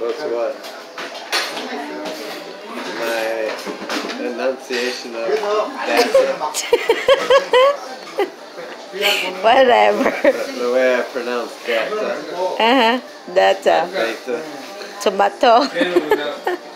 What's what? My uh, enunciation of. Whatever. The way I pronounce data. Uh, uh-huh. Data. Uh, tomato.